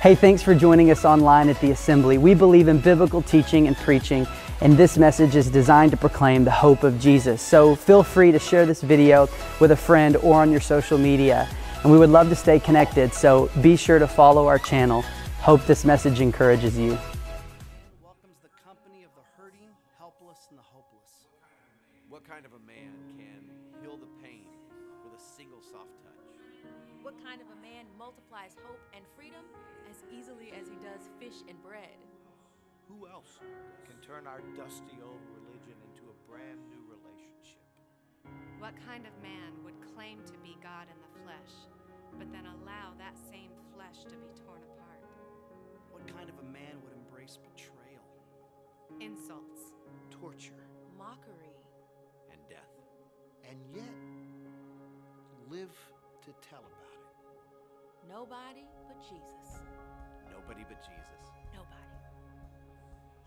Hey, thanks for joining us online at the Assembly. We believe in biblical teaching and preaching, and this message is designed to proclaim the hope of Jesus. So feel free to share this video with a friend or on your social media. And we would love to stay connected, so be sure to follow our channel. Hope this message encourages you. Nobody but Jesus. Nobody but Jesus. Nobody.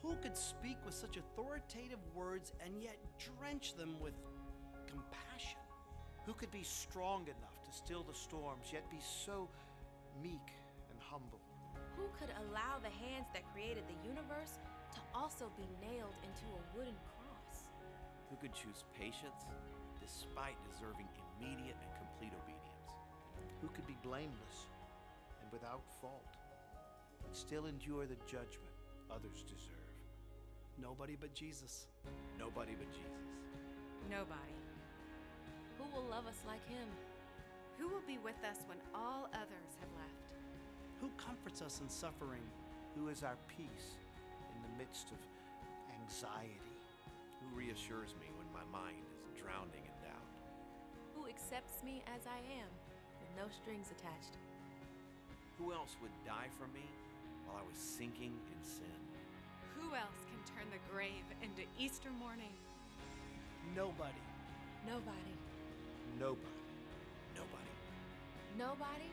who could speak with such authoritative words and yet drench them with compassion? Who could be strong enough to still the storms, yet be so meek and humble? Who could allow the hands that created the universe to also be nailed into a wooden cross? Who could choose patience despite deserving immediate and complete obedience? Who could be blameless without fault, but still endure the judgment others deserve? Nobody but Jesus. Nobody but Jesus. nobody. Who will love us like him? Who will be with us when all others have left? Who comforts us in suffering? Who is our peace in the midst of anxiety? Who reassures me when my mind is drowning in doubt? Who accepts me as I am with no strings attached? Who else would die for me while I was sinking in sin? Who else can turn the grave into Easter morning? Nobody. Nobody. Nobody. Nobody. Nobody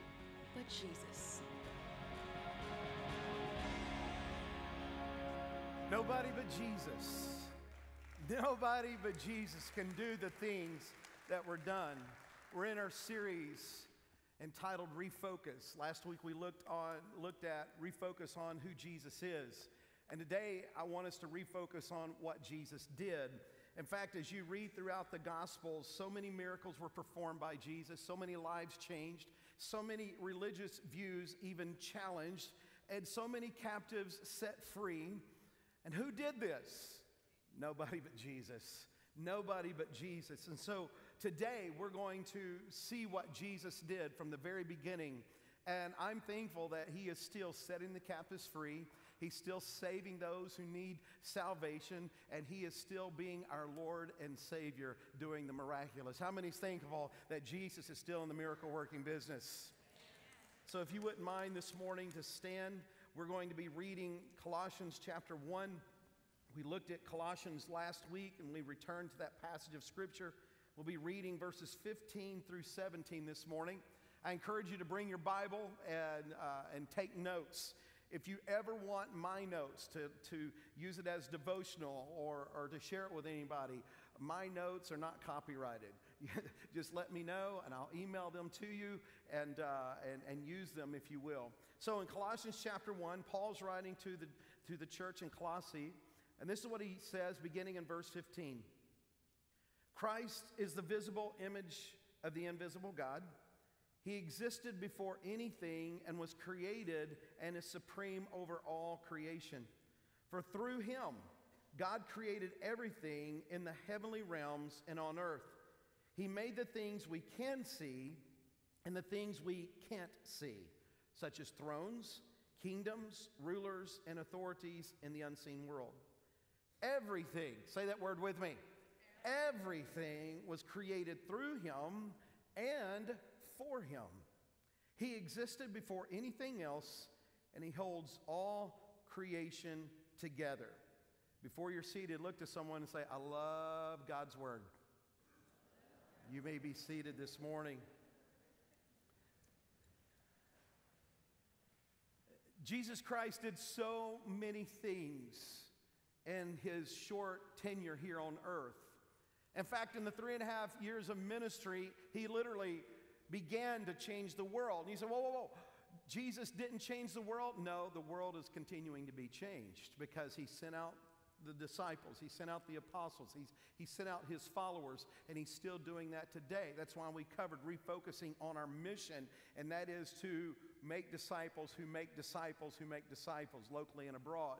but Jesus. Nobody but Jesus. Nobody but Jesus can do the things that were done. We're in our series entitled Refocus. Last week we looked on looked at refocus on who Jesus is. And today I want us to refocus on what Jesus did. In fact, as you read throughout the Gospels, so many miracles were performed by Jesus, so many lives changed, so many religious views even challenged, and so many captives set free. And who did this? Nobody but Jesus. Nobody but Jesus. And so today we're going to see what Jesus did from the very beginning. And I'm thankful that He is still setting the captives free. He's still saving those who need salvation, and He is still being our Lord and Savior doing the miraculous. How many is thankful that Jesus is still in the miracle working business? So, if you wouldn't mind this morning to stand, we're going to be reading Colossians chapter 1. We looked at Colossians last week and we returned to that passage of Scripture. We'll be reading verses 15 through 17 this morning. I encourage you to bring your Bible and, uh, and take notes. If you ever want my notes to, to use it as devotional or, or to share it with anybody, my notes are not copyrighted. Just let me know and I'll email them to you and, uh, and, and use them if you will. So in Colossians chapter 1, Paul's writing to the, to the church in Colossae, and this is what he says beginning in verse 15 Christ is the visible image of the invisible God. He existed before anything and was created and is supreme over all creation. For through him, God created everything in the heavenly realms and on earth. He made the things we can see and the things we can't see, such as thrones, kingdoms, rulers, and authorities in the unseen world. Everything, say that word with me, everything was created through him and for him. He existed before anything else, and he holds all creation together. Before you're seated, look to someone and say, I love God's word. You may be seated this morning. Jesus Christ did so many things in his short tenure here on earth. In fact, in the three and a half years of ministry, he literally began to change the world. And you say, whoa, whoa, whoa. Jesus didn't change the world? No, the world is continuing to be changed because he sent out the disciples, he sent out the apostles, he's, he sent out his followers, and he's still doing that today. That's why we covered refocusing on our mission, and that is to make disciples who make disciples who make disciples locally and abroad.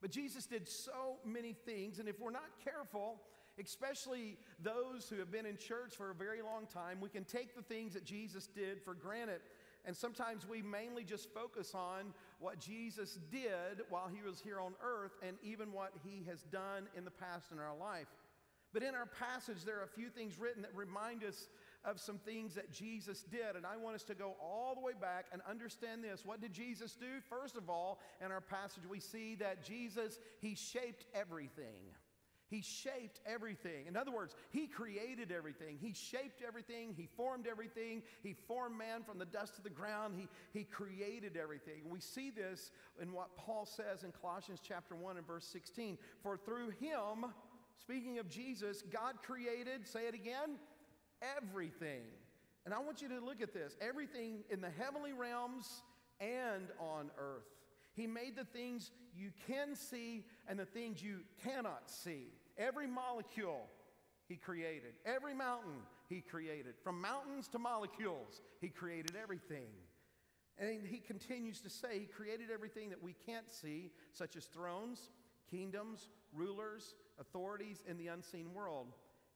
But Jesus did so many things, and if we're not careful, especially those who have been in church for a very long time, we can take the things that Jesus did for granted. And sometimes we mainly just focus on what Jesus did while he was here on earth and even what he has done in the past in our life. But in our passage, there are a few things written that remind us of some things that Jesus did. And I want us to go all the way back and understand this. What did Jesus do? First of all, in our passage, we see that Jesus, he shaped everything. He shaped everything. In other words, He created everything. He shaped everything. He formed everything. He formed man from the dust of the ground. He, he created everything. We see this in what Paul says in Colossians chapter 1 and verse 16. For through Him, speaking of Jesus, God created, say it again, everything. And I want you to look at this everything in the heavenly realms and on earth. He made the things you can see and the things you cannot see. Every molecule he created, every mountain he created. From mountains to molecules, he created everything. And he continues to say he created everything that we can't see, such as thrones, kingdoms, rulers, authorities in the unseen world.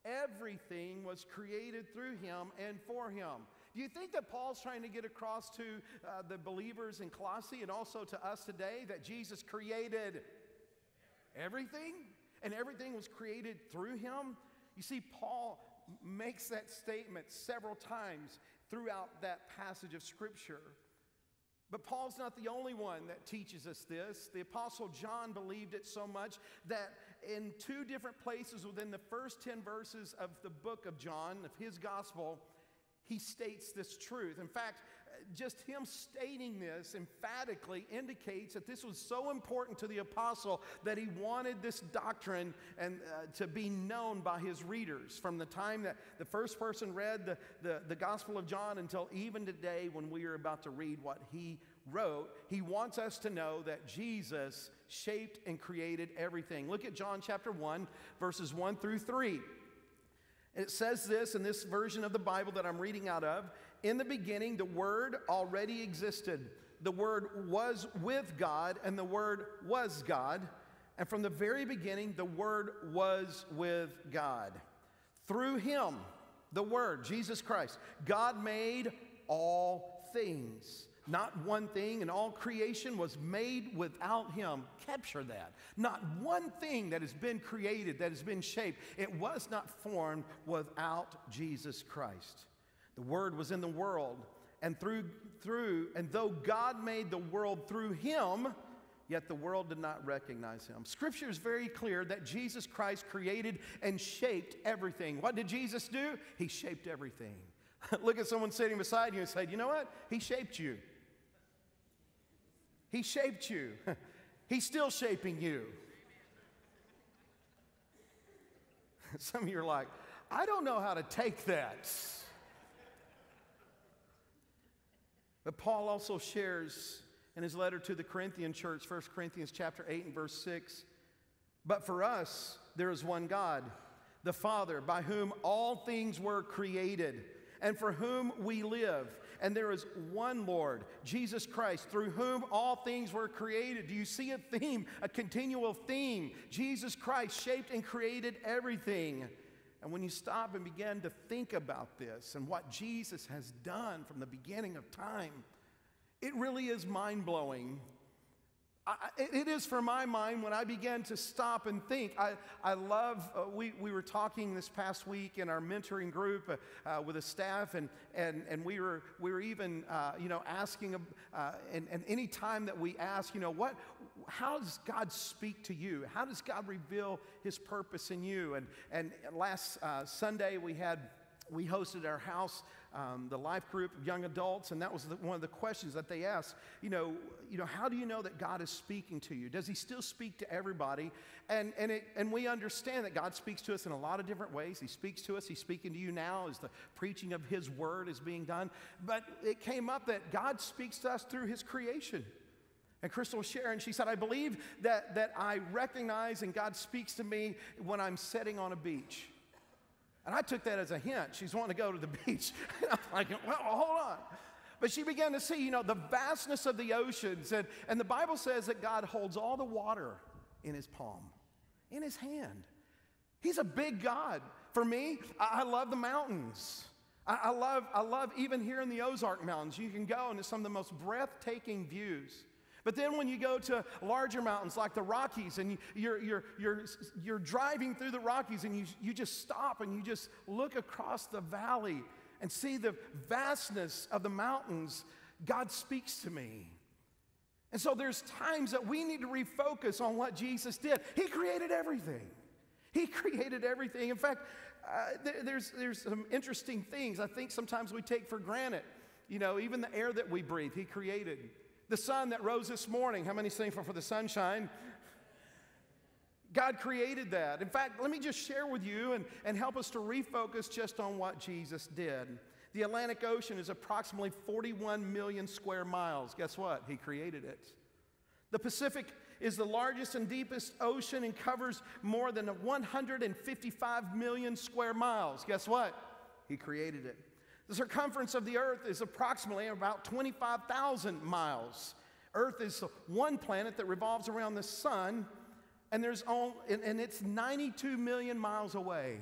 Everything was created through him and for him. Do you think that Paul's trying to get across to uh, the believers in Colossae and also to us today that Jesus created everything and everything was created through him? You see, Paul makes that statement several times throughout that passage of Scripture. But Paul's not the only one that teaches us this. The Apostle John believed it so much that in two different places within the first 10 verses of the book of John, of his gospel, he states this truth. In fact, just him stating this emphatically indicates that this was so important to the apostle that he wanted this doctrine and uh, to be known by his readers from the time that the first person read the, the, the gospel of john until even today when we are about to read what he wrote. He wants us to know that jesus shaped and created everything. Look at john chapter 1 verses 1 through 3 it says this in this version of the Bible that I'm reading out of In the beginning, the Word already existed. The Word was with God, and the Word was God. And from the very beginning, the Word was with God. Through Him, the Word, Jesus Christ, God made all things. Not one thing in all creation was made without him. Capture that. Not one thing that has been created, that has been shaped, it was not formed without Jesus Christ. The Word was in the world, and through, through, and though God made the world through him, yet the world did not recognize him. Scripture is very clear that Jesus Christ created and shaped everything. What did Jesus do? He shaped everything. Look at someone sitting beside you and say, You know what? He shaped you. He shaped you. He's still shaping you. Some of you are like, I don't know how to take that. But Paul also shares in his letter to the Corinthian church, 1 Corinthians chapter 8 and verse 6. But for us, there is one God, the Father, by whom all things were created, and for whom we live and there is one Lord, Jesus Christ, through whom all things were created. Do you see a theme, a continual theme? Jesus Christ shaped and created everything. And when you stop and begin to think about this and what Jesus has done from the beginning of time, it really is mind blowing I, it is for my mind when I began to stop and think. I, I love, uh, we, we were talking this past week in our mentoring group uh, uh, with the staff, and, and, and we, were, we were even, uh, you know, asking, uh, and, and any time that we ask, you know, what, how does God speak to you? How does God reveal his purpose in you? And, and last uh, Sunday we had, we hosted our house um, the life group of young adults, and that was the, one of the questions that they asked. You know, you know, how do you know that God is speaking to you? Does He still speak to everybody? And and it, and we understand that God speaks to us in a lot of different ways. He speaks to us. He's speaking to you now as the preaching of His word is being done. But it came up that God speaks to us through His creation. And Crystal was sharing, she said, I believe that, that I recognize and God speaks to me when I'm sitting on a beach. And I took that as a hint. She's wanting to go to the beach. And I'm like, well, hold on. But she began to see, you know, the vastness of the oceans. And, and the Bible says that God holds all the water in his palm, in his hand. He's a big God. For me, I, I love the mountains. I, I, love, I love even here in the Ozark Mountains, you can go into some of the most breathtaking views. But then when you go to larger mountains like the Rockies and you, are you're, you're, you're driving through the Rockies and you, you just stop and you just look across the valley and see the vastness of the mountains, God speaks to me. And so there's times that we need to refocus on what Jesus did. He created everything. He created everything. In fact, uh, there, there's, there's some interesting things I think sometimes we take for granted. You know, even the air that we breathe, He created. The sun that rose this morning, how many thankful for the sunshine? God created that. In fact, let me just share with you and, and help us to refocus just on what Jesus did. The Atlantic Ocean is approximately 41 million square miles. Guess what? He created it. The Pacific is the largest and deepest ocean and covers more than 155 million square miles. Guess what? He created it. The circumference of the earth is approximately about 25,000 miles. Earth is one planet that revolves around the sun, and, there's and, and it's 92 million miles away.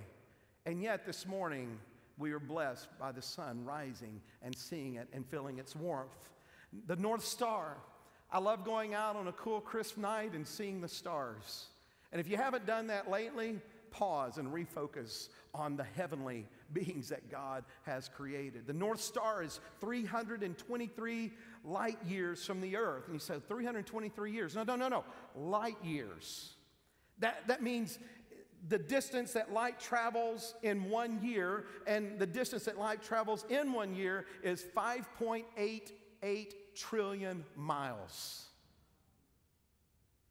And yet, this morning, we are blessed by the sun rising and seeing it and feeling its warmth. The North Star. I love going out on a cool, crisp night and seeing the stars. And if you haven't done that lately, pause and refocus on the heavenly beings that God has created. The North Star is 323 light years from the earth. And he said, 323 years. No, no, no, no. Light years. That, that means the distance that light travels in one year, and the distance that light travels in one year is 5.88 trillion miles.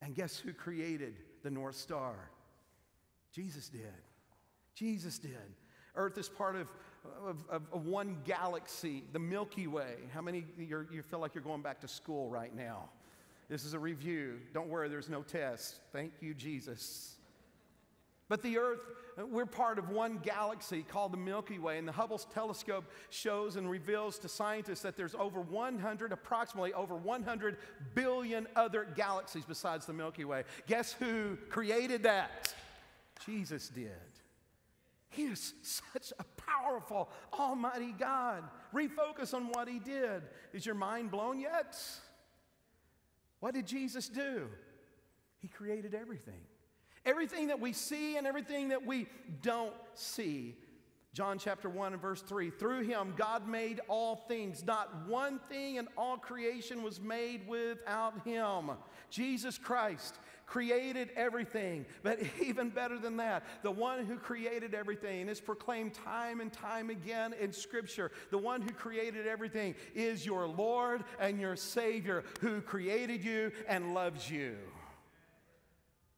And guess who created the North Star? Jesus did. Jesus did. Earth is part of, of, of, one galaxy, the Milky Way. How many you feel like you're going back to school right now? This is a review. Don't worry, there's no test. Thank you, Jesus. But the Earth, we're part of one galaxy called the Milky Way, and the Hubble telescope shows and reveals to scientists that there's over 100, approximately over 100 billion other galaxies besides the Milky Way. Guess who created that? Jesus did. He is such a powerful, almighty God. Refocus on what He did. Is your mind blown yet? What did Jesus do? He created everything. Everything that we see and everything that we don't see. John chapter 1 and verse 3 Through him, God made all things. Not one thing in all creation was made without him. Jesus Christ created everything. But even better than that, the one who created everything is proclaimed time and time again in Scripture. The one who created everything is your Lord and your Savior who created you and loves you.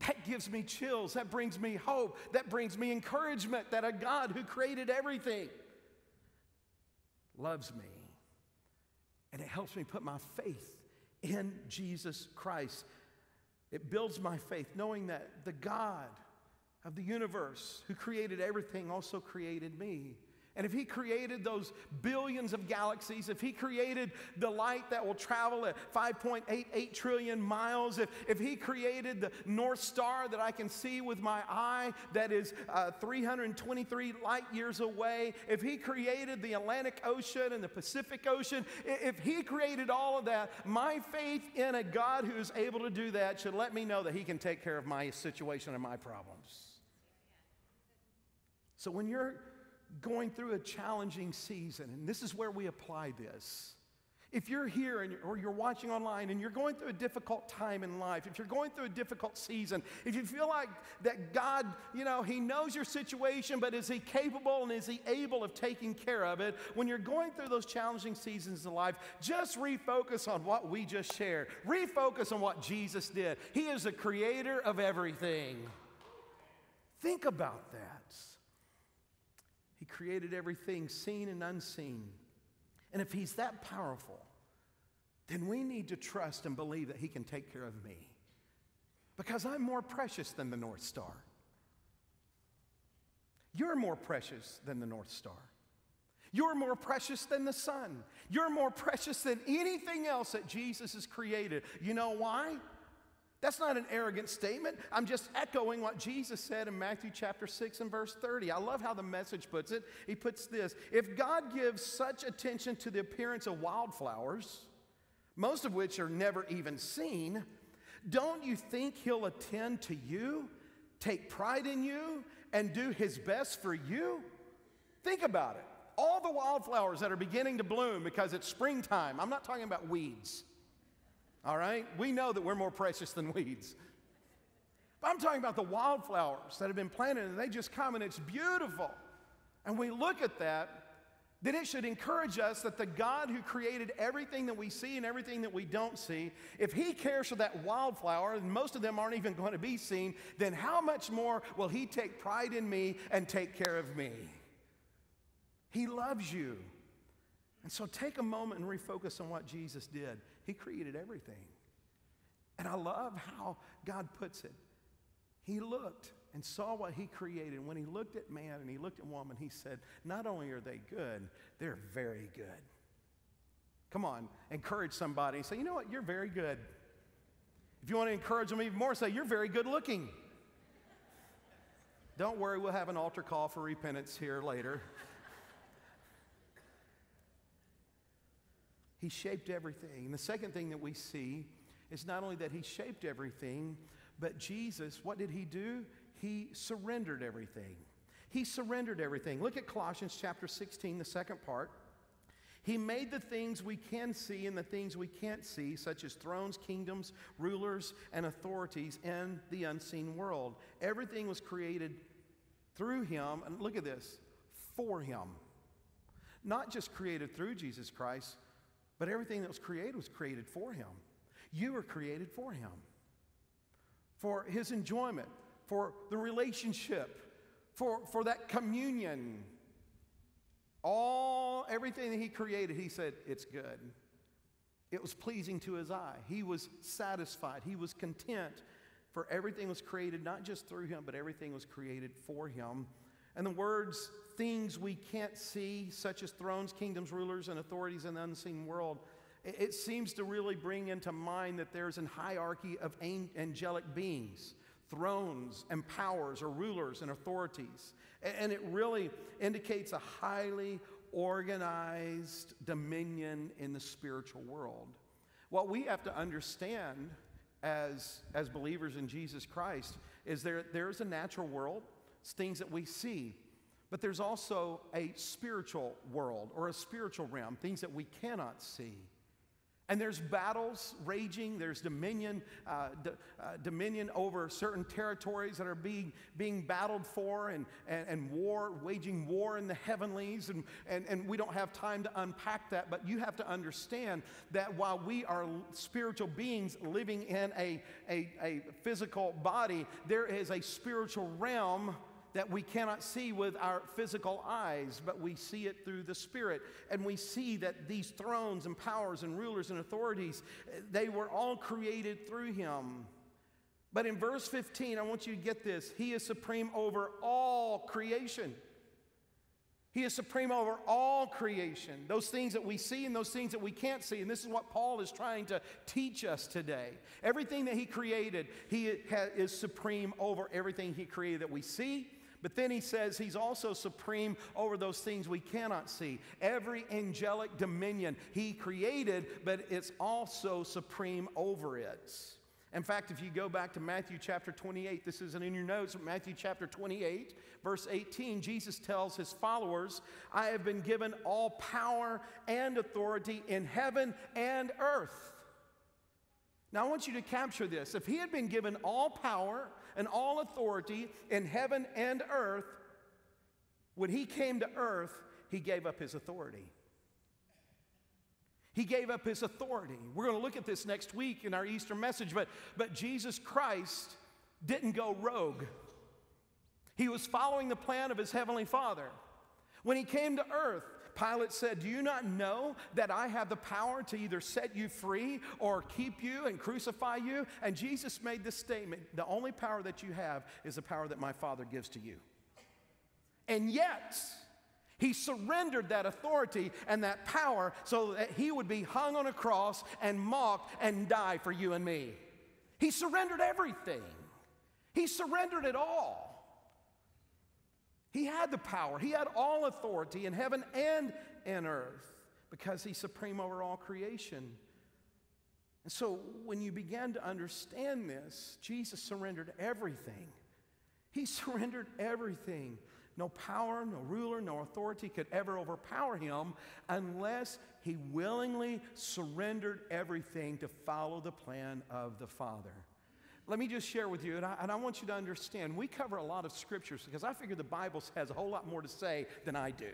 That gives me chills. That brings me hope. That brings me encouragement that a God who created everything loves me. And it helps me put my faith in Jesus Christ. It builds my faith knowing that the God of the universe who created everything also created me. And if he created those billions of galaxies, if he created the light that will travel at 5.88 trillion miles, if, if he created the North Star that I can see with my eye that is uh, 323 light years away, if he created the Atlantic Ocean and the Pacific Ocean, if he created all of that, my faith in a God who is able to do that should let me know that he can take care of my situation and my problems. So when you're going through a challenging season, and this is where we apply this. If you're here and, or you're watching online and you're going through a difficult time in life, if you're going through a difficult season, if you feel like that God, you know, He knows your situation, but is He capable and is He able of taking care of it? When you're going through those challenging seasons in life, just refocus on what we just shared. Refocus on what Jesus did. He is the creator of everything. Think about that. He created everything seen and unseen. And if He's that powerful, then we need to trust and believe that He can take care of me. Because I'm more precious than the North Star. You're more precious than the North Star. You're more precious than the sun. You're more precious than anything else that Jesus has created. You know why? That's not an arrogant statement. I'm just echoing what Jesus said in Matthew chapter 6 and verse 30. I love how the message puts it. He puts this If God gives such attention to the appearance of wildflowers, most of which are never even seen, don't you think He'll attend to you, take pride in you, and do His best for you? Think about it. All the wildflowers that are beginning to bloom because it's springtime, I'm not talking about weeds. All right? We know that we're more precious than weeds. But I'm talking about the wildflowers that have been planted and they just come and it's beautiful. And we look at that, then it should encourage us that the God who created everything that we see and everything that we don't see, if He cares for that wildflower, and most of them aren't even going to be seen, then how much more will He take pride in me and take care of me? He loves you. And so take a moment and refocus on what Jesus did. He created everything. And I love how God puts it. He looked and saw what he created. When he looked at man and he looked at woman, he said, Not only are they good, they're very good. Come on, encourage somebody and say, You know what? You're very good. If you want to encourage them even more, say, You're very good looking. Don't worry, we'll have an altar call for repentance here later. He shaped everything. And the second thing that we see is not only that He shaped everything, but Jesus, what did He do? He surrendered everything. He surrendered everything. Look at Colossians chapter 16, the second part. He made the things we can see and the things we can't see, such as thrones, kingdoms, rulers, and authorities in the unseen world. Everything was created through Him, and look at this, for Him. Not just created through Jesus Christ, but everything that was created was created for him. You were created for him, for his enjoyment, for the relationship, for, for that communion. All, everything that he created, he said, it's good. It was pleasing to his eye. He was satisfied. He was content. For everything was created not just through him, but everything was created for him. And the words things we can't see, such as thrones, kingdoms, rulers, and authorities in the unseen world, it seems to really bring into mind that there's an hierarchy of angelic beings, thrones and powers, or rulers and authorities. And it really indicates a highly organized dominion in the spiritual world. What we have to understand as, as believers in Jesus Christ is there, there's a natural world, it's things that we see. But there's also a spiritual world or a spiritual realm, things that we cannot see. And there's battles raging, there's dominion, uh, d- uh, dominion over certain territories that are being, being battled for, and, and, and war, waging war in the heavenlies. And, and, and we don't have time to unpack that, but you have to understand that while we are spiritual beings living in a, a, a physical body, there is a spiritual realm that we cannot see with our physical eyes, but we see it through the Spirit. And we see that these thrones and powers and rulers and authorities, they were all created through Him. But in verse 15, I want you to get this He is supreme over all creation. He is supreme over all creation, those things that we see and those things that we can't see. And this is what Paul is trying to teach us today. Everything that he created, he is supreme over everything he created that we see but then he says he's also supreme over those things we cannot see. Every angelic dominion he created, but it's also supreme over it. In fact, if you go back to Matthew chapter 28, this isn't in your notes, but Matthew chapter 28, verse 18, Jesus tells his followers, I have been given all power and authority in heaven and earth. Now, I want you to capture this. If he had been given all power and all authority in heaven and earth, when he came to earth, he gave up his authority. He gave up his authority. We're going to look at this next week in our Easter message, but, but Jesus Christ didn't go rogue. He was following the plan of his heavenly Father. When he came to earth, Pilate said, Do you not know that I have the power to either set you free or keep you and crucify you? And Jesus made this statement The only power that you have is the power that my Father gives to you. And yet, he surrendered that authority and that power so that he would be hung on a cross and mocked and die for you and me. He surrendered everything, he surrendered it all. He had the power, he had all authority in heaven and in earth because he's supreme over all creation. And so when you begin to understand this, Jesus surrendered everything. He surrendered everything. No power, no ruler, no authority could ever overpower him unless he willingly surrendered everything to follow the plan of the Father. Let me just share with you, and I, and I, want you to understand, we cover a lot of scriptures because I figure the Bible has a whole lot more to say than I do.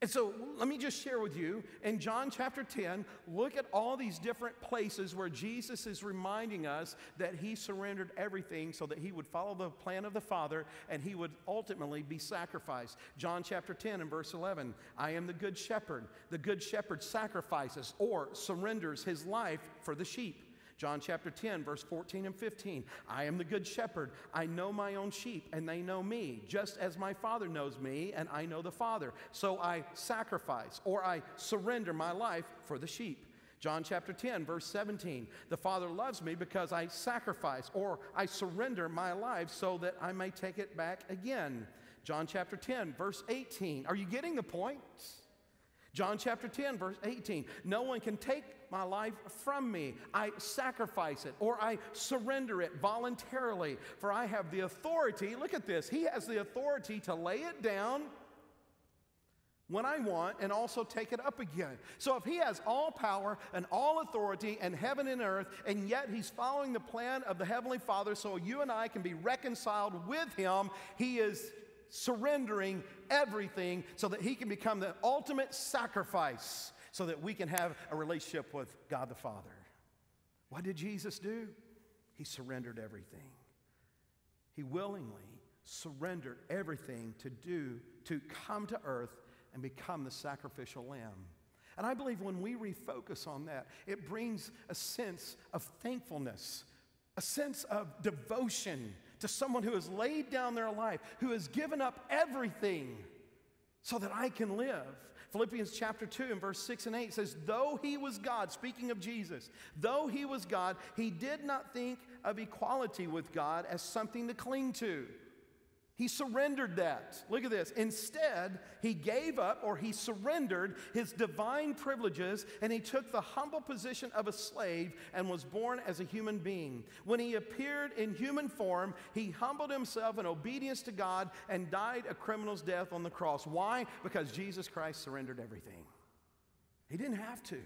And so let me just share with you in John chapter 10, look at all these different places where Jesus is reminding us that he surrendered everything so that he would follow the plan of the Father and he would ultimately be sacrificed. John chapter 10 and verse 11 I am the good shepherd. The good shepherd sacrifices or surrenders his life for the sheep. John chapter 10, verse 14 and 15. I am the good shepherd. I know my own sheep, and they know me, just as my Father knows me, and I know the Father. So I sacrifice or I surrender my life for the sheep. John chapter 10, verse 17. The Father loves me because I sacrifice or I surrender my life so that I may take it back again. John chapter 10, verse 18. Are you getting the point? John chapter 10, verse 18. No one can take my life from me. I sacrifice it or I surrender it voluntarily, for I have the authority. Look at this. He has the authority to lay it down when I want and also take it up again. So if he has all power and all authority in heaven and earth, and yet he's following the plan of the Heavenly Father so you and I can be reconciled with him, he is surrendering everything so that he can become the ultimate sacrifice so that we can have a relationship with God the Father. What did Jesus do? He surrendered everything. He willingly surrendered everything to do, to come to earth and become the sacrificial lamb. And I believe when we refocus on that, it brings a sense of thankfulness, a sense of devotion to someone who has laid down their life, who has given up everything so that I can live. Philippians chapter 2 and verse 6 and 8 says, Though he was God, speaking of Jesus, though he was God, he did not think of equality with God as something to cling to. He surrendered that. Look at this. Instead, he gave up or he surrendered his divine privileges and he took the humble position of a slave and was born as a human being. When he appeared in human form, he humbled himself in obedience to God and died a criminal's death on the cross. Why? Because Jesus Christ surrendered everything. He didn't have to.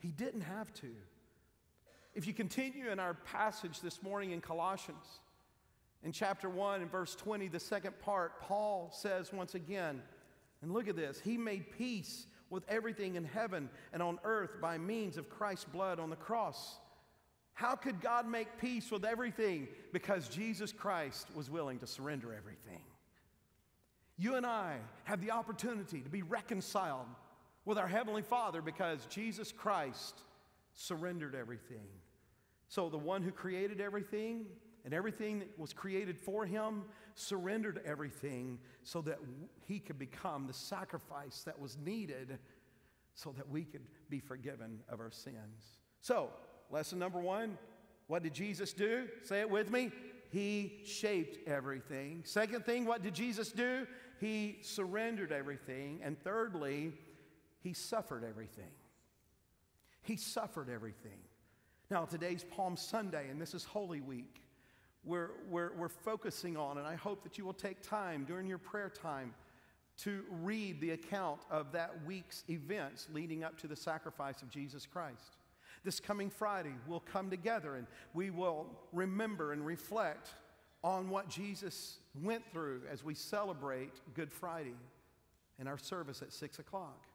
He didn't have to. If you continue in our passage this morning in Colossians, in chapter 1 and verse 20, the second part, Paul says once again, and look at this, he made peace with everything in heaven and on earth by means of Christ's blood on the cross. How could God make peace with everything? Because Jesus Christ was willing to surrender everything. You and I have the opportunity to be reconciled with our Heavenly Father because Jesus Christ surrendered everything. So, the one who created everything and everything that was created for him surrendered everything so that he could become the sacrifice that was needed so that we could be forgiven of our sins. So, lesson number one what did Jesus do? Say it with me. He shaped everything. Second thing, what did Jesus do? He surrendered everything. And thirdly, he suffered everything. He suffered everything. Now, today's Palm Sunday, and this is Holy Week. We're, we're, we're focusing on, and I hope that you will take time during your prayer time to read the account of that week's events leading up to the sacrifice of Jesus Christ. This coming Friday, we'll come together and we will remember and reflect on what Jesus went through as we celebrate Good Friday in our service at 6 o'clock.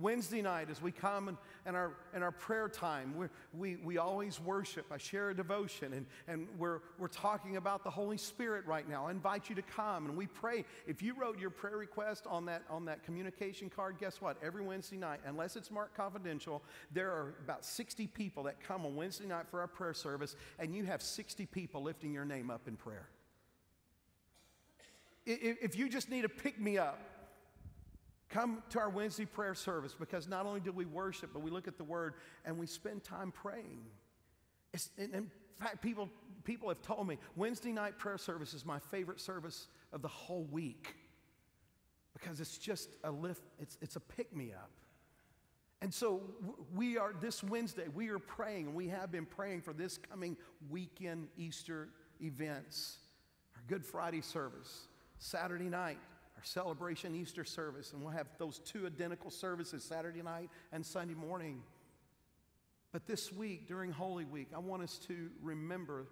Wednesday night, as we come in, in, our, in our prayer time, we we, we always worship. I share a devotion, and, and we're, we're talking about the Holy Spirit right now. I invite you to come, and we pray. If you wrote your prayer request on that, on that communication card, guess what? Every Wednesday night, unless it's marked confidential, there are about 60 people that come on Wednesday night for our prayer service, and you have 60 people lifting your name up in prayer. If you just need a pick me up, Come to our Wednesday prayer service because not only do we worship, but we look at the Word and we spend time praying. in fact, people, people have told me Wednesday night prayer service is my favorite service of the whole week because it's just a lift, it's, it's a pick me up. And so we are, this Wednesday, we are praying, and we have been praying for this coming weekend Easter events. Our Good Friday service, Saturday night, our celebration Easter service, and we'll have those two identical services Saturday night and Sunday morning. But this week, during Holy Week, I want us to remember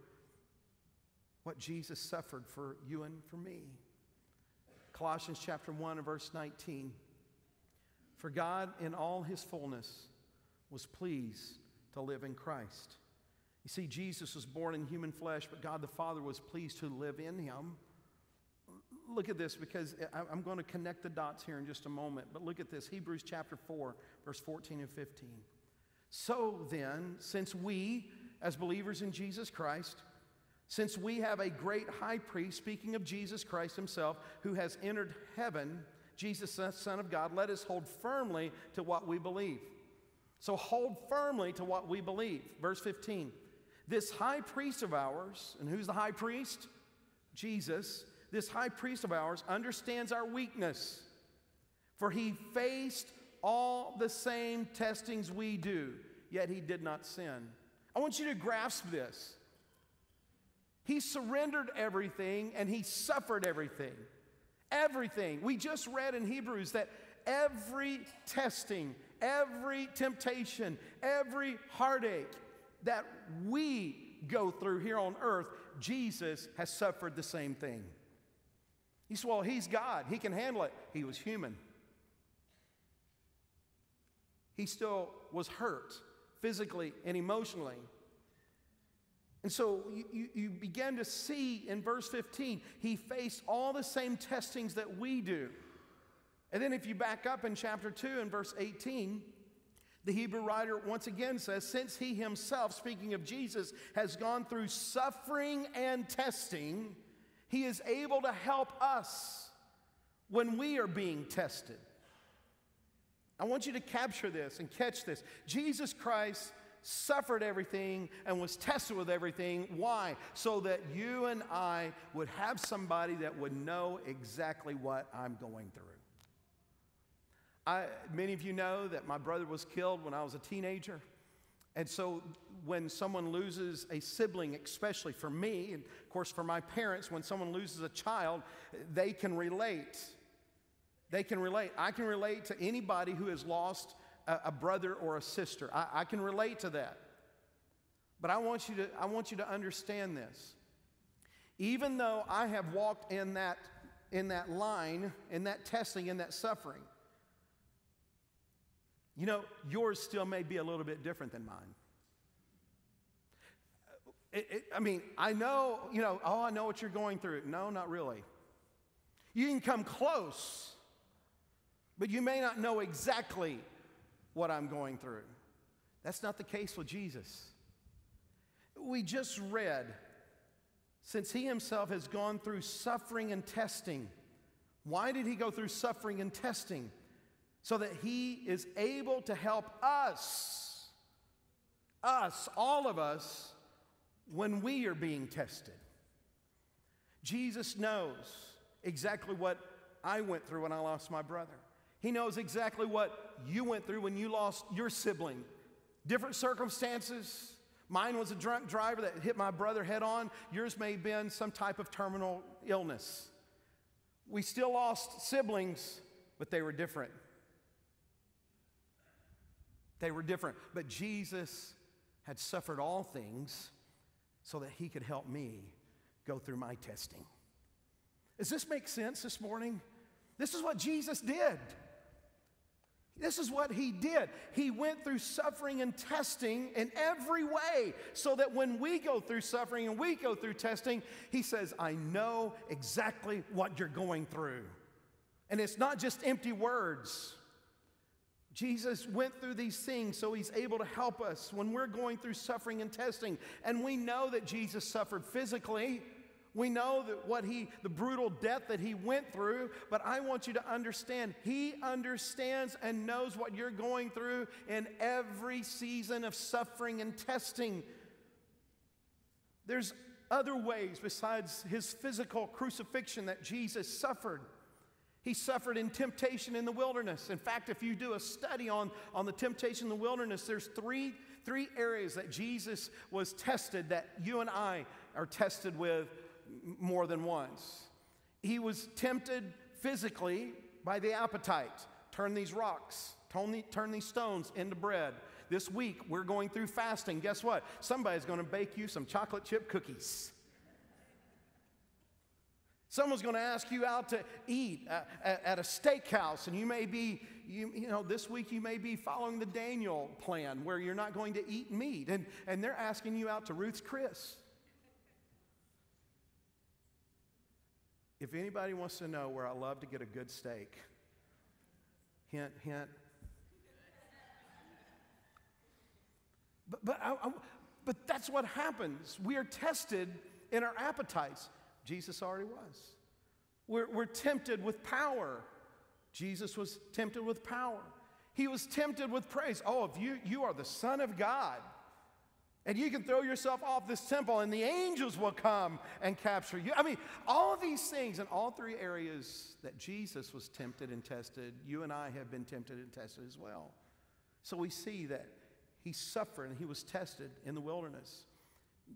what Jesus suffered for you and for me. Colossians chapter 1 and verse 19. For God, in all his fullness, was pleased to live in Christ. You see, Jesus was born in human flesh, but God the Father was pleased to live in him look at this because I'm going to connect the dots here in just a moment. But look at this Hebrews chapter 4, verse 14 and 15. So then, since we, as believers in Jesus Christ, since we have a great high priest, speaking of Jesus Christ himself, who has entered heaven, Jesus, Son of God, let us hold firmly to what we believe. So hold firmly to what we believe. Verse 15. This high priest of ours, and who's the high priest? Jesus this high priest of ours understands our weakness, for he faced all the same testings we do, yet he did not sin. I want you to grasp this. He surrendered everything and he suffered everything. Everything. We just read in Hebrews that every testing, every temptation, every heartache that we go through here on earth, Jesus has suffered the same thing. He said, Well, he's God. He can handle it. He was human. He still was hurt physically and emotionally. And so you, you, you begin to see in verse 15, he faced all the same testings that we do. And then if you back up in chapter 2 and verse 18, the Hebrew writer once again says, Since he himself, speaking of Jesus, has gone through suffering and testing, he is able to help us when we are being tested. I want you to capture this and catch this. Jesus Christ suffered everything and was tested with everything. Why? So that you and I would have somebody that would know exactly what I'm going through. I, many of you know that my brother was killed when I was a teenager. And so when someone loses a sibling, especially for me, and of course for my parents, when someone loses a child, they can relate. They can relate. I can relate to anybody who has lost a, a brother or a sister. I, I can relate to that. But I want you to, I want you to understand this. Even though I have walked in that, in that line, in that testing, in that suffering, you know, yours still may be a little bit different than mine. It, it, I mean, I know, you know, oh, I know what you're going through. No, not really. You can come close, but you may not know exactly what I'm going through. That's not the case with Jesus. We just read, since he himself has gone through suffering and testing, why did he go through suffering and testing? So that He is able to help us, us, all of us, when we are being tested. Jesus knows exactly what I went through when I lost my brother. He knows exactly what you went through when you lost your sibling. Different circumstances, Mine was a drunk driver that hit my brother head on. Yours may have been some type of terminal illness. We still lost siblings, but they were different. They were different. But Jesus had suffered all things so that he could help me go through my testing. Does this make sense this morning? This is what Jesus did. This is what he did. He went through suffering and testing in every way so that when we go through suffering and we go through testing, he says, I know exactly what you're going through. And it's not just empty words. Jesus went through these things so he's able to help us when we're going through suffering and testing. And we know that Jesus suffered physically. We know that what he, the brutal death that he went through, but I want you to understand, he understands and knows what you're going through in every season of suffering and testing. There's other ways besides his physical crucifixion that Jesus suffered. He suffered in temptation in the wilderness. In fact, if you do a study on, on the temptation in the wilderness, there's three, three areas that Jesus was tested that you and I are tested with more than once. He was tempted physically by the appetite. Turn these rocks, turn, the, turn these stones into bread. This week, we're going through fasting. Guess what? Somebody's going to bake you some chocolate chip cookies. Someone's going to ask you out to eat at, a steakhouse, and you may be, you, you know, this week you may be following the Daniel plan where you're not going to eat meat, and, and they're asking you out to Ruth's Chris. If anybody wants to know where I love to get a good steak, hint, hint. But, but, I, I, but that's what happens. We are tested in our appetites. Jesus already was. We're, we're tempted with power. Jesus was tempted with power. He was tempted with praise. Oh, if you, you are the Son of God, and you can throw yourself off this temple and the angels will come and capture you. I mean, all of these things in all three areas that Jesus was tempted and tested, you and I have been tempted and tested as well. So we see that he suffered and he was tested in the wilderness.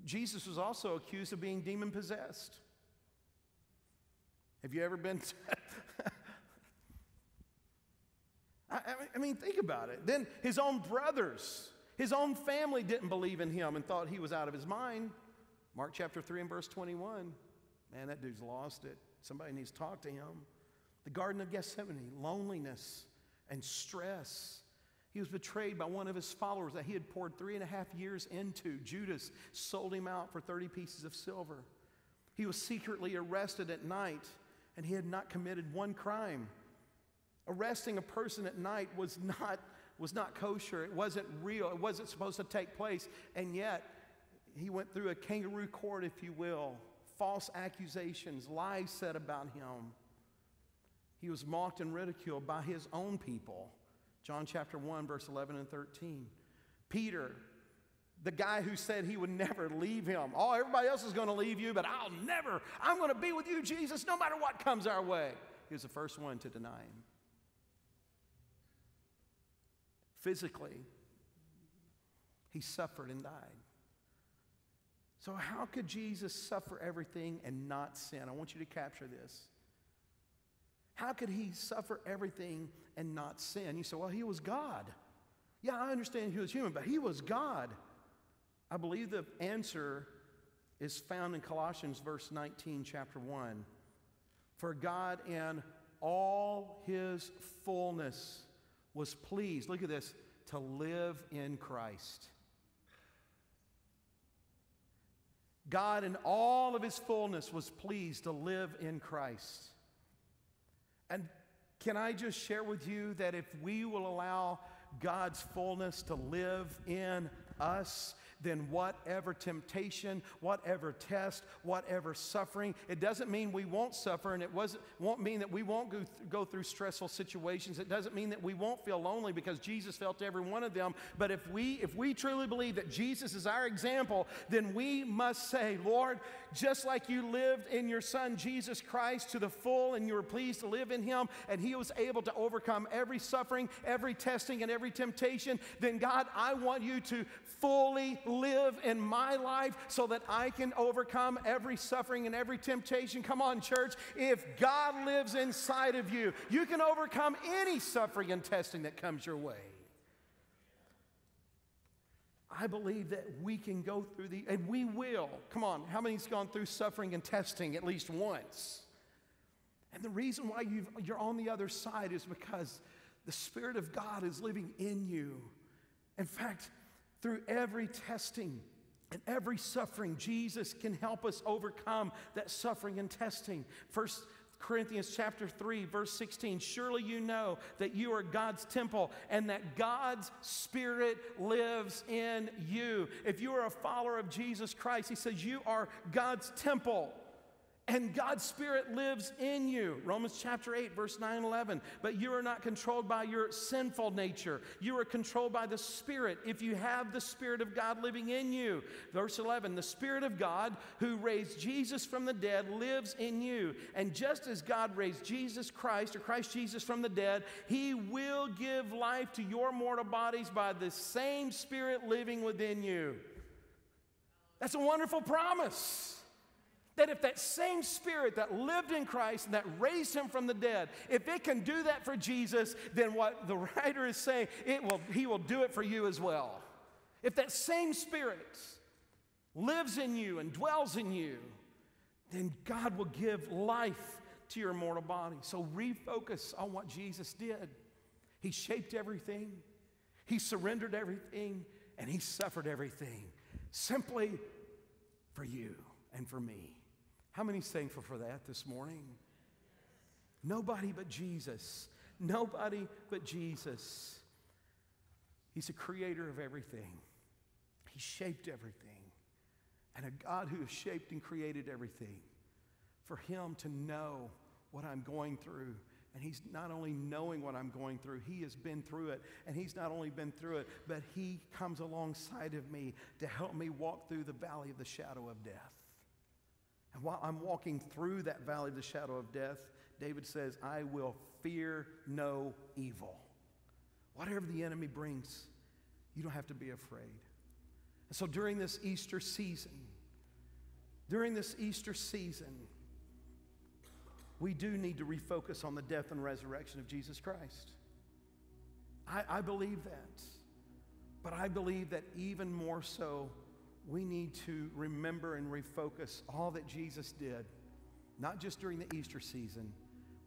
Jesus was also accused of being demon possessed. Have you ever been? I, I mean, think about it. Then his own brothers his own family didn't believe in him and thought he was out of his mind. Mark chapter 3 and verse 21. Man, that dude's lost it. Somebody needs to talk to him. The Garden of Gethsemane, loneliness and stress. He was betrayed by one of his followers that he had poured three and a half years into. Judas sold him out for 30 pieces of silver. He was secretly arrested at night and he had not committed one crime. Arresting a person at night was not was not kosher. It wasn't real. It wasn't supposed to take place. And yet, he went through a kangaroo court, if you will, false accusations, lies said about him. He was mocked and ridiculed by his own people. John chapter 1, verse 11 and 13. Peter, the guy who said he would never leave him. Oh, everybody else is going to leave you, but I'll never. I'm going to be with you, Jesus, no matter what comes our way. He was the first one to deny him physically. He suffered and died. So, how could Jesus suffer everything and not sin? I want you to capture this. How could he suffer everything and not sin? You say, well, he was God. Yeah, I understand he was human, but he was God. I believe the answer is found in Colossians verse 19, chapter 1. For God in all his fullness was pleased, look at this, to live in Christ. God, in all of his fullness, was pleased to live in Christ. And can I just share with you that if we will allow God's fullness to live in us, then whatever temptation, whatever test, whatever suffering, it doesn't mean we won't suffer and it won't mean that we won't go, th- go through stressful situations. It doesn't mean that we won't feel lonely because Jesus felt every one of them. But if we, if we truly believe that Jesus is our example, then we must say, Lord, just like you lived in your son Jesus Christ to the full and you were pleased to live in him and he was able to overcome every suffering, every testing, and every temptation, then God, I want you to fully live in my life so that I can overcome every suffering and every temptation. Come on, church. If God lives inside of you, you can overcome any suffering and testing that comes your way. I believe that we can go through the, and we will. Come on, how many's gone through suffering and testing at least once? And the reason why you are on the other side is because the Spirit of God is living in you. In fact, through every testing and every suffering, Jesus can help us overcome that suffering and testing. First Corinthians chapter 3 verse 16 surely you know that you are God's temple and that God's spirit lives in you if you are a follower of Jesus Christ he says you are God's temple and God's Spirit lives in you. Romans chapter 8, verse 9 11. But you are not controlled by your sinful nature. You are controlled by the Spirit if you have the Spirit of God living in you. Verse 11 The Spirit of God who raised Jesus from the dead lives in you. And just as God raised Jesus Christ or Christ Jesus from the dead, He will give life to your mortal bodies by the same Spirit living within you. That's a wonderful promise. That if that same spirit that lived in Christ and that raised him from the dead, if it can do that for Jesus, then what the writer is saying, it will, he will do it for you as well. If that same spirit lives in you and dwells in you, then God will give life to your mortal body. So refocus on what Jesus did. He shaped everything, He surrendered everything, and He suffered everything simply for you and for me. How many's thankful for that this morning? Nobody but Jesus. Nobody but Jesus. He's a creator of everything. He shaped everything. And a God who has shaped and created everything. For Him to know what I'm going through. And He's not only knowing what I'm going through, He has been through it. And He's not only been through it, but He comes alongside of me to help me walk through the valley of the shadow of death. And while I'm walking through that valley of the shadow of death, David says, I will fear no evil. Whatever the enemy brings, you don't have to be afraid. And so during this Easter season, during this Easter season, we do need to refocus on the death and resurrection of Jesus Christ. I, I believe that. But I believe that even more so, we need to remember and refocus all that Jesus did, not just during the Easter season,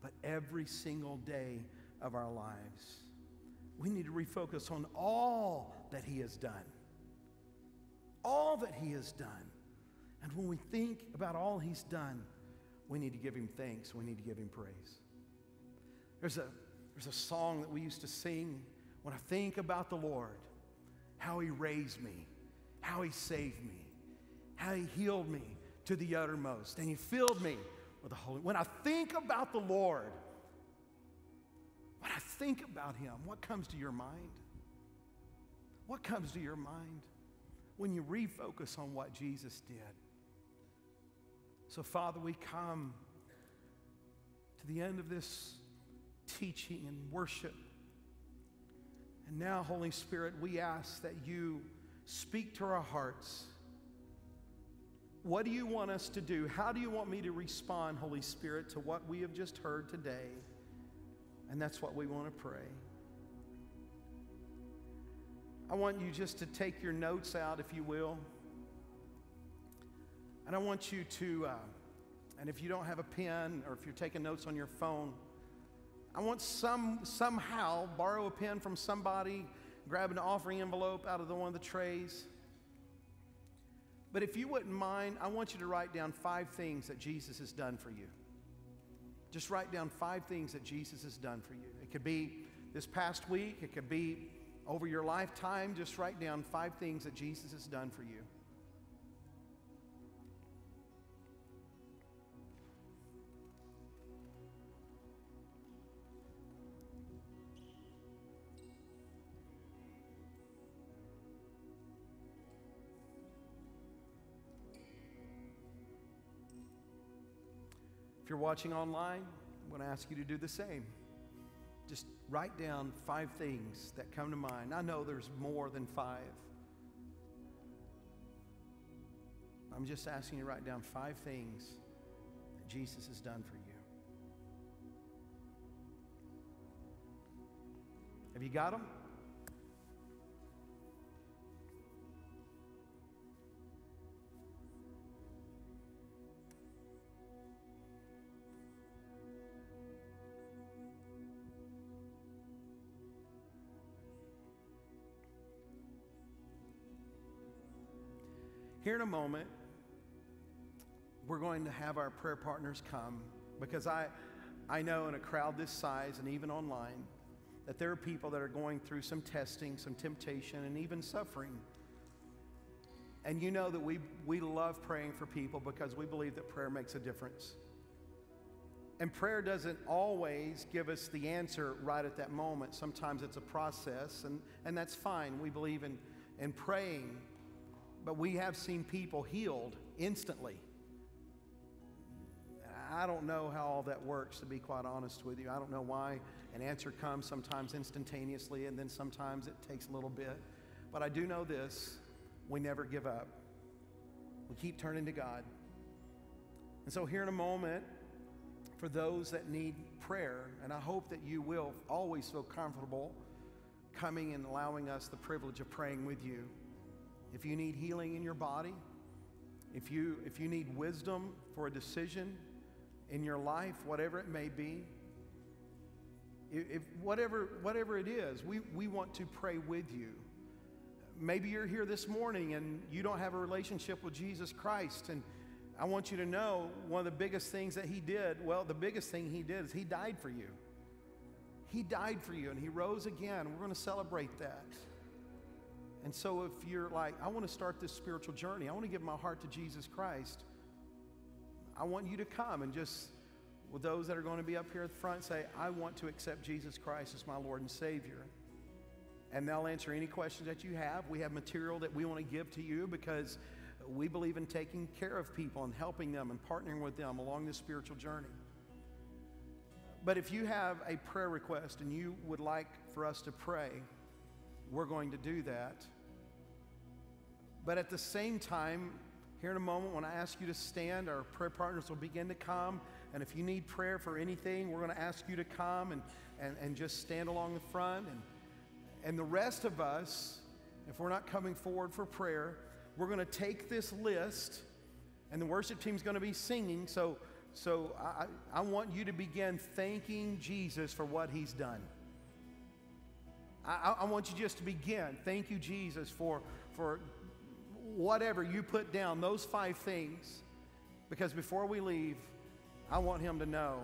but every single day of our lives. We need to refocus on all that He has done. All that He has done. And when we think about all He's done, we need to give Him thanks. We need to give Him praise. There's a, there's a song that we used to sing when I think about the Lord, how He raised me how he saved me, how he healed me to the uttermost, and he filled me with the Holy. When I think about the Lord, when I think about him, what comes to your mind? What comes to your mind when you refocus on what Jesus did? So, Father, we come to the end of this teaching and worship. And now, Holy Spirit, we ask that you Speak to our hearts. What do you want us to do? How do you want me to respond, Holy Spirit, to what we have just heard today? And that's what we want to pray. I want you just to take your notes out, if you will. And I want you to, uh, and if you don't have a pen or if you're taking notes on your phone, I want some somehow borrow a pen from somebody grab an offering envelope out of the one of the trays. But if you wouldn't mind, I want you to write down five things that Jesus has done for you. Just write down five things that Jesus has done for you. It could be this past week, it could be over your lifetime. Just write down five things that Jesus has done for you. You're watching online, I'm going to ask you to do the same. Just write down five things that come to mind. I know there's more than five. I'm just asking you to write down five things that Jesus has done for you. Have you got them? Here in a moment, we're going to have our prayer partners come because I, I know in a crowd this size and even online that there are people that are going through some testing, some temptation, and even suffering. And you know that we, we love praying for people because we believe that prayer makes a difference. And prayer doesn't always give us the answer right at that moment. Sometimes it's a process, and, and that's fine. We believe in, in praying but we have seen people healed instantly. I don't know how all that works, to be quite honest with you. I don't know why an answer comes sometimes instantaneously and then sometimes it takes a little bit. But I do know this we never give up, we keep turning to God. And so, here in a moment, for those that need prayer, and I hope that you will always feel comfortable coming and allowing us the privilege of praying with you if you need healing in your body, if you, if you need wisdom for a decision in your life, whatever it may be, if, whatever, whatever it is, we, we want to pray with you. Maybe you're here this morning and you don't have a relationship with Jesus Christ. And I want you to know one of the biggest things that He did, well, the biggest thing He did is He died for you. He died for you and He rose again. We're going to celebrate that. And so, if you're like, I want to start this spiritual journey, I want to give my heart to Jesus Christ, I want you to come and just, with those that are going to be up here at the front, say, I want to accept Jesus Christ as my Lord and Savior. And they'll answer any questions that you have. We have material that we want to give to you because we believe in taking care of people and helping them and partnering with them along this spiritual journey. But if you have a prayer request and you would like for us to pray, we're going to do that. But at the same time, here in a moment, when I ask you to stand, our prayer partners will begin to come. And if you need prayer for anything, we're going to ask you to come and, and, and just stand along the front. And, and the rest of us, if we're not coming forward for prayer, we're going to take this list, and the worship team's going to be singing. So, so I, I want you to begin thanking Jesus for what he's done. I, I want you just to begin. Thank you, Jesus, for, for whatever you put down, those five things, because before we leave, I want him to know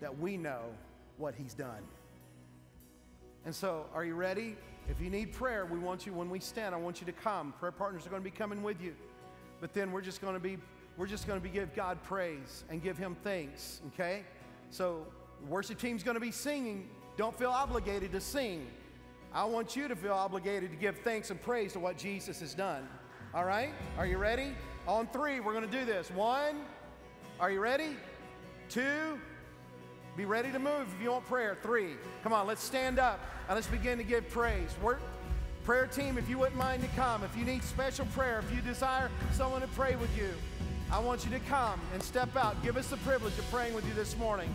that we know what he's done. And so, are you ready? If you need prayer, we want you, when we stand, I want you to come. Prayer partners are going to be coming with you. But then we're just going to be, we're just going to be give God praise and give him thanks, okay? So, worship team's going to be singing. Don't feel obligated to sing. I want you to feel obligated to give thanks and praise to what Jesus has done. All right? Are you ready? On three, we're going to do this. One, are you ready? Two, be ready to move if you want prayer. Three, come on, let's stand up and let's begin to give praise. Work, prayer team, if you wouldn't mind to come, if you need special prayer, if you desire someone to pray with you, I want you to come and step out. Give us the privilege of praying with you this morning.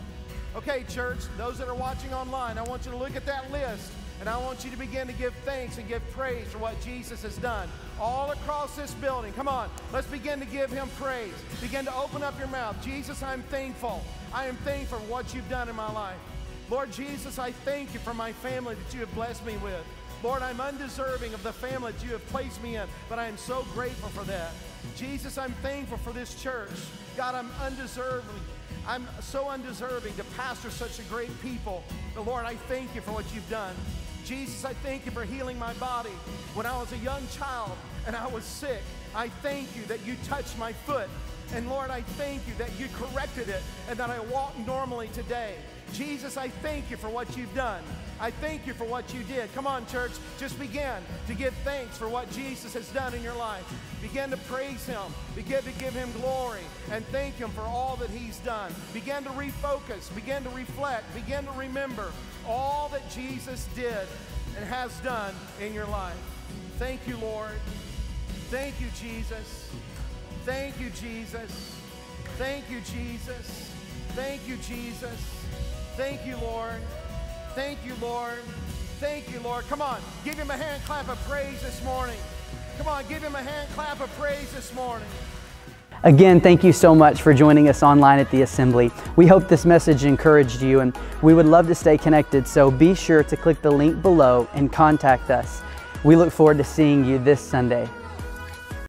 Okay, church, those that are watching online, I want you to look at that list. And I want you to begin to give thanks and give praise for what Jesus has done all across this building. Come on, let's begin to give him praise. Begin to open up your mouth. Jesus, I'm thankful. I am thankful for what you've done in my life. Lord Jesus, I thank you for my family that you have blessed me with. Lord, I'm undeserving of the family that you have placed me in, but I am so grateful for that. Jesus, I'm thankful for this church. God, I'm undeserving. I'm so undeserving to pastor such a great people. But Lord, I thank you for what you've done. Jesus, I thank you for healing my body. When I was a young child and I was sick, I thank you that you touched my foot. And Lord, I thank you that you corrected it and that I walk normally today. Jesus, I thank you for what you've done. I thank you for what you did. Come on, church, just begin to give thanks for what Jesus has done in your life. Begin to praise him. Begin to give him glory and thank him for all that he's done. Begin to refocus. Begin to reflect. Begin to remember all that Jesus did and has done in your life. Thank you, Lord. Thank you, Jesus. Thank you, Jesus. Thank you, Jesus. Thank you, Jesus. Thank you, Lord. Thank you, Lord. Thank you, Lord. Come on, give him a hand clap of praise this morning. Come on, give him a hand clap of praise this morning. Again, thank you so much for joining us online at the Assembly. We hope this message encouraged you and we would love to stay connected, so be sure to click the link below and contact us. We look forward to seeing you this Sunday.